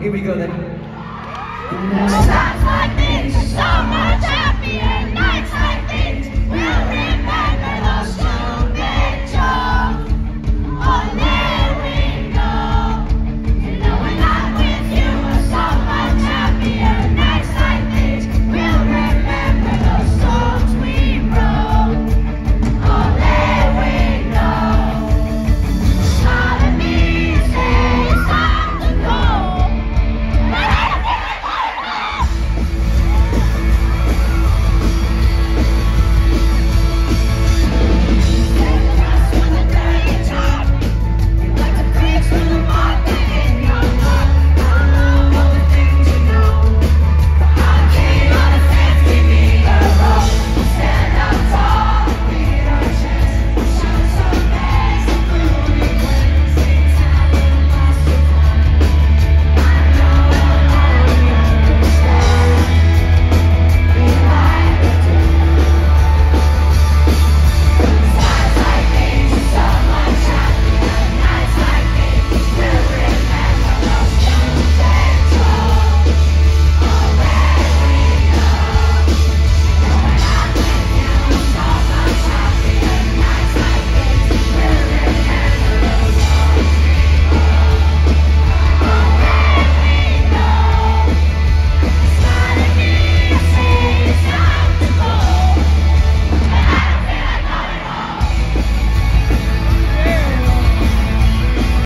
Here we go then. Shots like this.